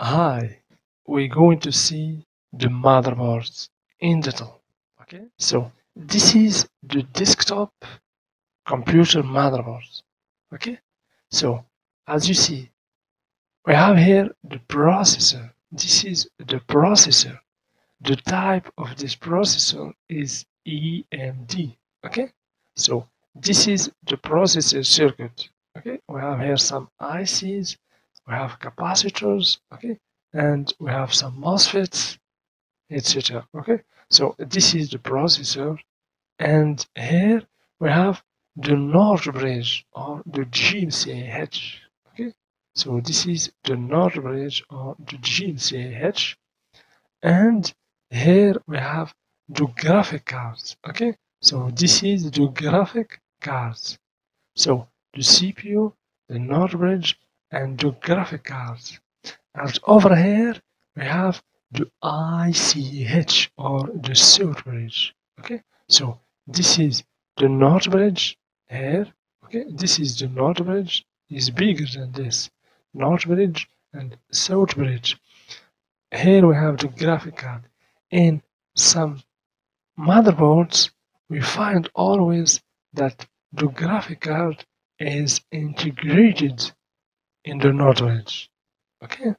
Hi, we're going to see the motherboards in detail. Okay, so this is the desktop computer motherboard. Okay, so as you see, we have here the processor. This is the processor. The type of this processor is AMD. Okay, so this is the processor circuit. Okay, we have here some ICs we have capacitors okay and we have some MOSFETs etc okay? So this is the processor and here we have the NOR bridge or the GMCH okay? So this is the NOR bridge or the GMCH and here we have the graphic cards okay? So this is the graphic cards. So the CPU the NOR bridge and cards. And over here we have the ICH or the South bridge. Okay, so this is the North bridge here. Okay, this is the North bridge is bigger than this North bridge and South bridge. Here we have the graphic card. In some motherboards, we find always that the graphic card is integrated in the NOR bridge. Okay?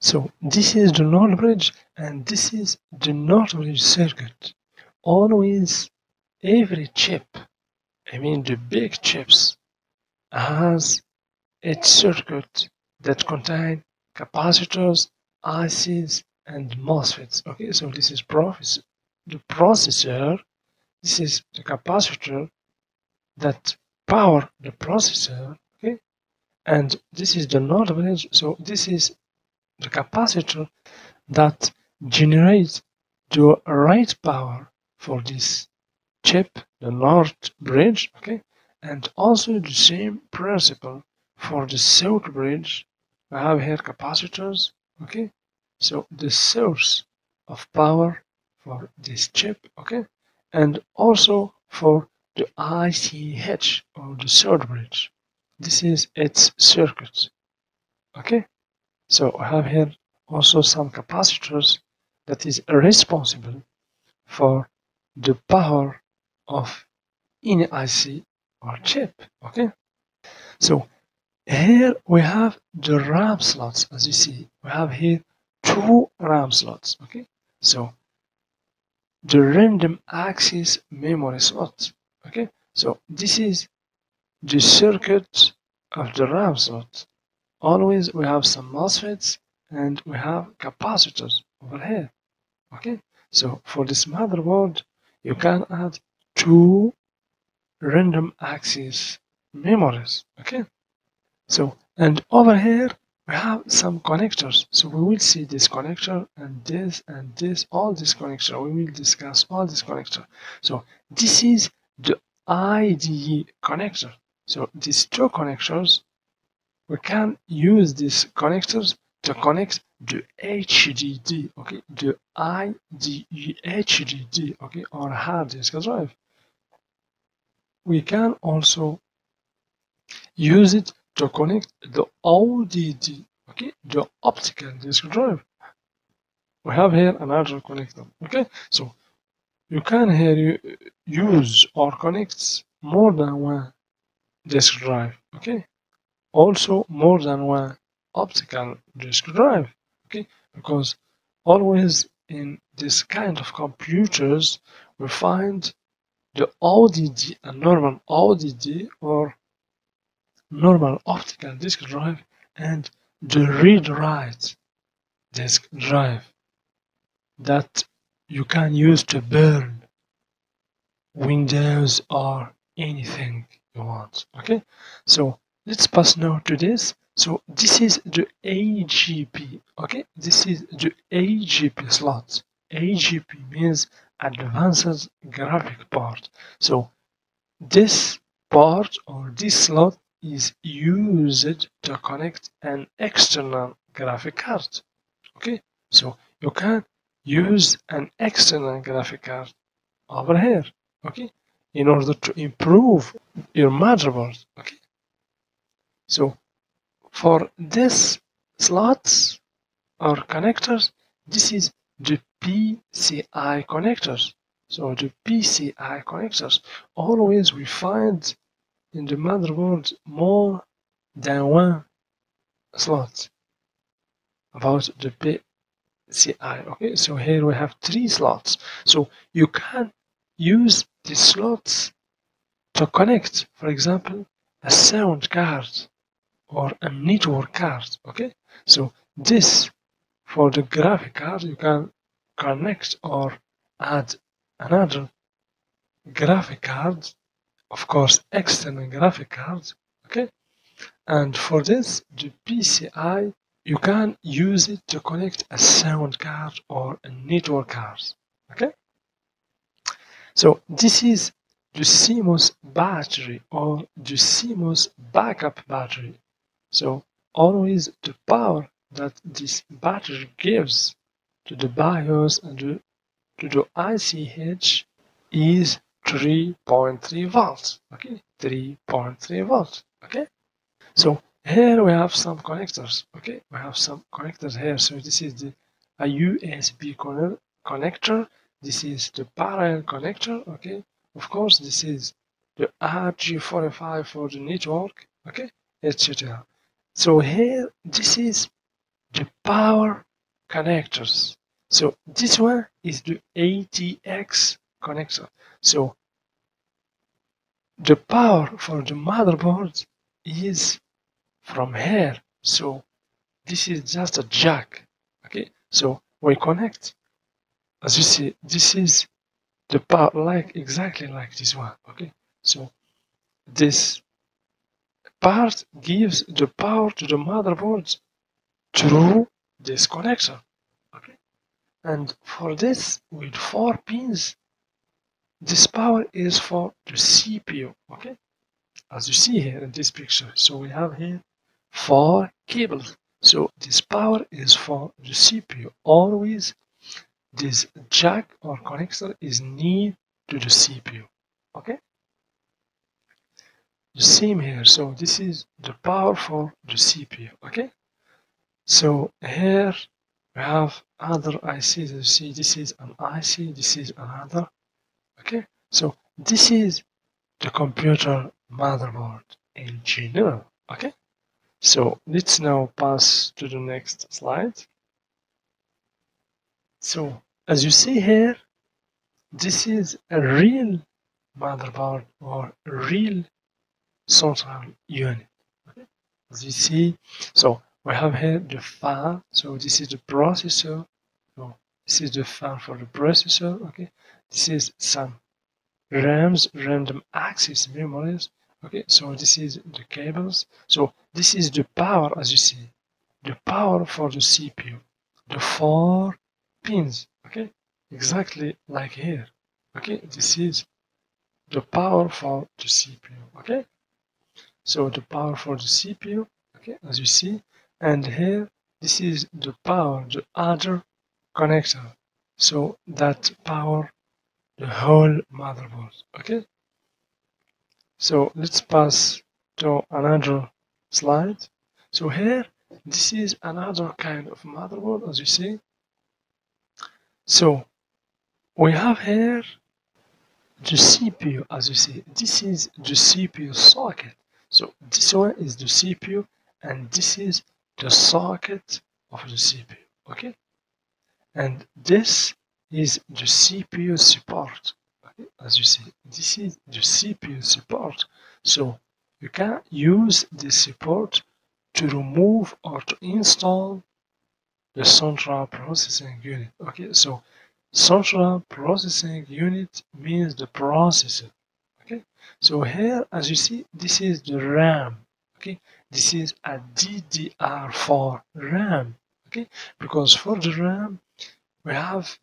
So this is the NOR bridge and this is the NOR bridge circuit. Always every chip, I mean the big chips, has its circuit that contain capacitors, ICs, and MOSFETs. Okay, so this is the processor. This is the capacitor that power the processor and this is the NOR bridge so this is the capacitor that generates the right power for this chip the north bridge okay? And also the same principle for the south bridge. We have here capacitors okay? So the source of power for this chip okay? And also for the ICH or the south bridge this is its circuit okay? So I have here also some capacitors that is responsible for the power of any IC or chip. Okay? So here we have the RAM slots. As you see we have here two RAM slots. Okay? So the random access memory slot okay? So this is the circuit of the slot. Always we have some MOSFETs and we have capacitors over here. Okay, so for this motherboard, you can add two random access memories. Okay, so and over here we have some connectors. So we will see this connector and this and this, all this connector. We will discuss all this connector. So this is the IDE connector. So these two connectors, we can use these connectors to connect the HDD, okay, the IDE HDD, okay, or hard disk drive. We can also use it to connect the ODD, okay, the optical disk drive. We have here another connector, okay, so you can here use or connect more than one disk drive okay? Also more than one optical disk drive okay? Because always in this kind of computers we find the ODD a normal ODD or normal optical disk drive and the read-write disk drive that you can use to burn Windows or anything want. Okay? So let's pass now to this. So this is the AGP okay? This is the AGP slot. AGP means advanced graphic part. So this part or this slot is used to connect an external graphic card. Okay? So you can use an external graphic card over here. Okay in order to improve your motherboard okay so for this slots or connectors, this is the PCI connectors. So the PCI connectors, always we find in the motherboard more than one slot about the PCI. Okay, so here we have three slots. So you can use the slots to connect, for example, a sound card or a network card. Okay, so this for the graphic card you can connect or add another graphic card, of course, external graphic card. Okay, and for this, the PCI you can use it to connect a sound card or a network card. Okay, so this is the CMOS battery or the CMOS backup battery. So always the power that this battery gives to the BIOS and the, to the ICH is 3.3 volts. Okay, 3.3 volts. Okay, so here we have some connectors. Okay, we have some connectors here. So this is the a USB connector. This is the parallel connector. Okay, of course this is the RJ45 for the network. Okay, etc. So here this is the power connectors. So this one is the ATX connector. So the power for the motherboard is from here. So this is just a jack. Okay, so we connect. As you see, this is the power like exactly like this one. Okay, so this part gives the power to the motherboard through this connector. Okay, and for this with four pins, this power is for the CPU. Okay, as you see here in this picture. So we have here four cables. So this power is for the CPU. Always this jack or connector is near to the CPU. Okay? The same here so this is the power for the CPU okay? So here we have other ICs you see this is an IC this is another okay? So this is the computer motherboard in general okay? So let's now pass to the next slide so as you see here this is a real motherboard or real central unit. As you see, so we have here the fan. So this is the processor. So this is the fan for the processor. Okay, this is some RAMs, random access memories. Okay, so this is the cables. So this is the power, as you see, the power for the CPU, the four pins. Okay, exactly like here. Okay, this is the power for the CPU. Okay. So the power for the CPU, okay, as you see, and here this is the power, the other connector. So that power the whole motherboard, okay? So let's pass to another slide. So here, this is another kind of motherboard, as you see. So we have here the CPU, as you see. This is the CPU socket. So this one is the CPU and this is the socket of the CPU, okay? And this is the CPU support, okay? as you see, this is the CPU support. So you can use this support to remove or to install the central processing unit, okay? So central processing unit means the processor okay so here, as you see, this is the RAM. Okay, this is a DDR4 RAM. Okay, because for the RAM we have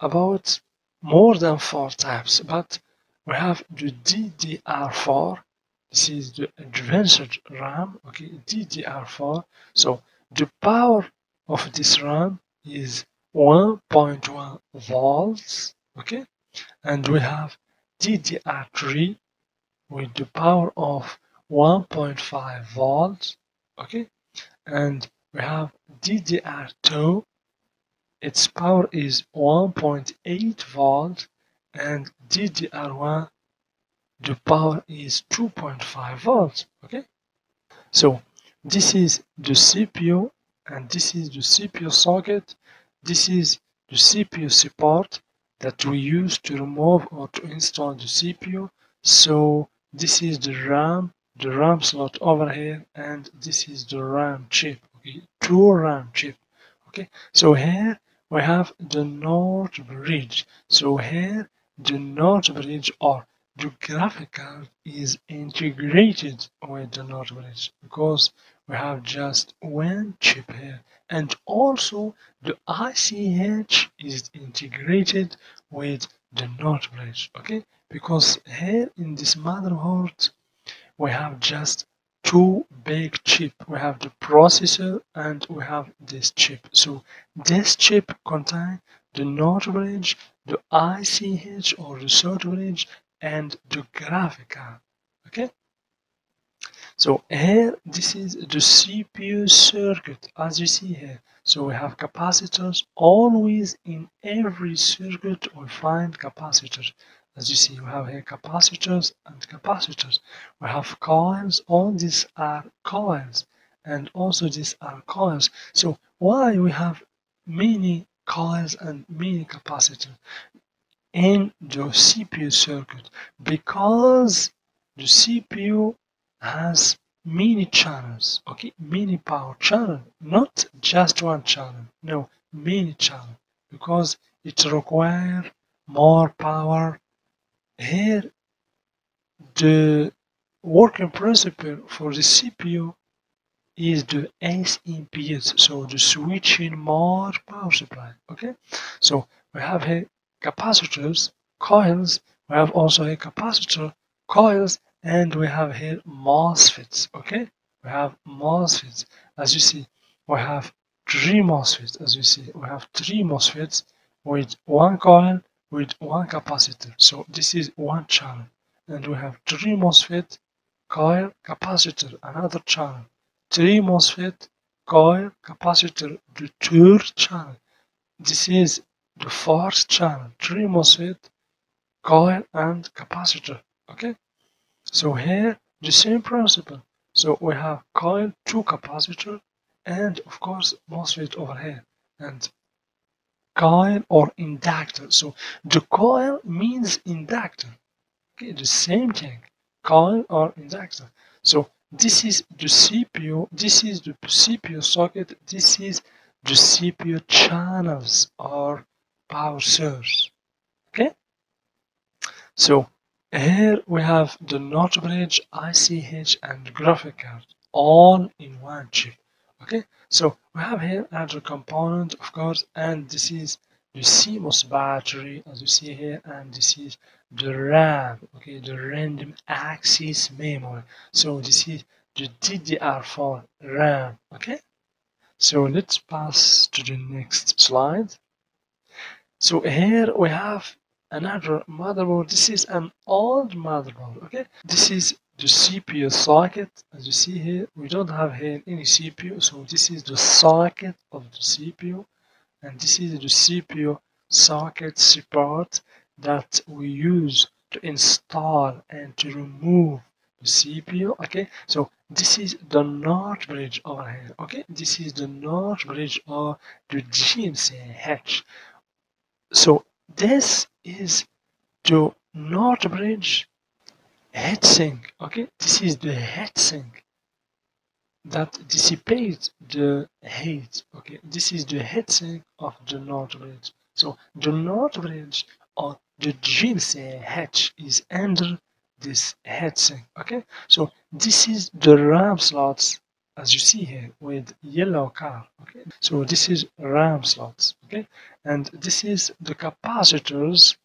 about more than four types, but we have the DDR4. This is the advanced RAM. Okay, DDR4. So the power of this RAM is 1.1 volts. Okay, and we have DDR3 with the power of 1.5 volts okay and we have DDR2 its power is 1.8 volt and DDR1 the power is 2.5 volts okay so this is the CPU and this is the CPU socket. This is the CPU support that we use to remove or to install the CPU so this is the RAM the RAM slot over here and this is the RAM chip okay? Two RAM chip okay? So here we have the NOR bridge. So here the NOR bridge or the graphic card is integrated with the NOR because we have just one chip here and also the ICH is integrated with the NOR okay? Because here in this motherboard we have just two big chip. We have the processor and we have this chip. So this chip contain the NOR bridge the ICH or the SOT bridge and the graphic okay? So here this is the CPU circuit as you see here. So we have capacitors always in every circuit we find capacitors. As you see we have here capacitors and capacitors. We have coils all these are coils and also these are coils. So why we have many coils and many capacitors in the CPU circuit because the CPU has many channels okay? Many power channel not just one channel no many channel because it require more power. Here the working principle for the CPU is the SMPS so the switching mode power supply okay? So we have here capacitors, coils, we have also a capacitor, coils, and we have here MOSFETs, okay? We have MOSFETs, as you see, we have three MOSFETs, as you see, we have three MOSFETs with one coil, with one capacitor, so this is one channel, and we have three MOSFET, coil, capacitor, another channel, three MOSFET, coil, capacitor, the third channel. This is the fourth channel, three MOSFET, coil and capacitor. Okay, so here the same principle. So we have coil, two capacitor, and of course MOSFET over here, and coil or inductor. So the coil means inductor. Okay, the same thing, coil or inductor. So this is the CPU, this is the CPU socket, this is the CPU channels or power source okay? So here we have the NOR bridge ICH and graphic card all in one chip. Okay? So we have here another component of course and this is the CMOS battery as you see here and this is the RAM okay? The random access memory. So this is the DDR4 RAM okay? So let's pass to the next slide so here we have another motherboard. This is an old motherboard, okay? This is the CPU socket. As you see here, we don't have here any CPU. So this is the socket of the CPU. And this is the CPU socket support that we use to install and to remove the CPU okay so this is the NOR bridge over here okay this is the NOR bridge or the GMCH so this is the NOR bridge heatsink. Okay, this is the heatsink that dissipates the heat. Okay, this is the heatsink of the NOR bridge. So the NOR bridge or the GMCH is under this heatsink. Okay, so this is the RAM slots as you see here with yellow car okay? So this is ram slots okay? And this is the capacitors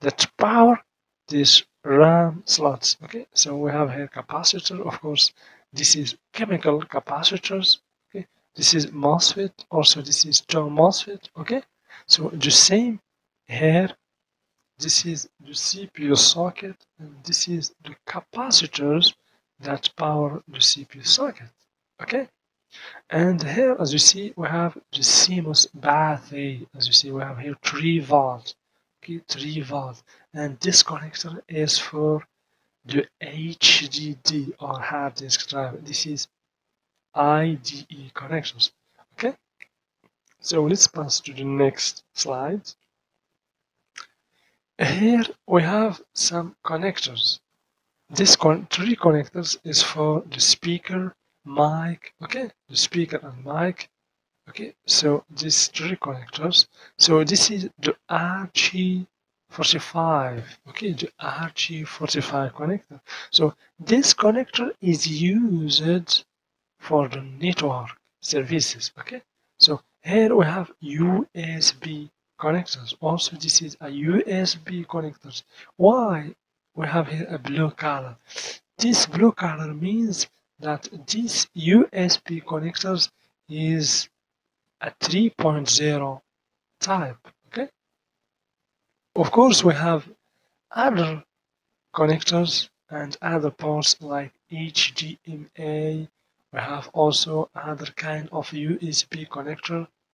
that power these ram slots okay? So we have here capacitor of course. This is chemical capacitors okay? This is MOSFET. Also this is John MOSFET okay? So the same here. This is the CPU socket and this is the capacitors that power the CPU socket okay And here, as you see, we have the CMOS battery. As you see, we have here 3 volt. Okay, 3 volt. And this connector is for the HDD or hard disk drive. This is IDE connectors. Okay, so let's pass to the next slide. Here we have some connectors. This con three connectors is for the speaker, mic, okay, the speaker and mic. Okay, so these three connectors. So this is the RJ45, okay, the RJ45 connector. So this connector is used for the network services, okay. So here we have USB connectors. Also, this is a USB connectors. Why we have here a blue color? This blue color means that this USB connectors is a 3.0 type. Okay. Of course, we have other connectors and other ports like HDMI. We have also other kind of USB connector